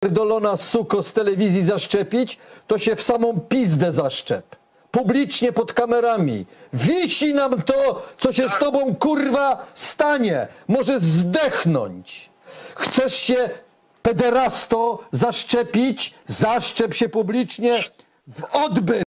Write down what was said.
pierdolona suko z telewizji zaszczepić, to się w samą pizdę zaszczep. Publicznie pod kamerami. Wisi nam to, co się z tobą kurwa stanie. Może zdechnąć. Chcesz się, pederasto, zaszczepić? Zaszczep się publicznie w odbyt.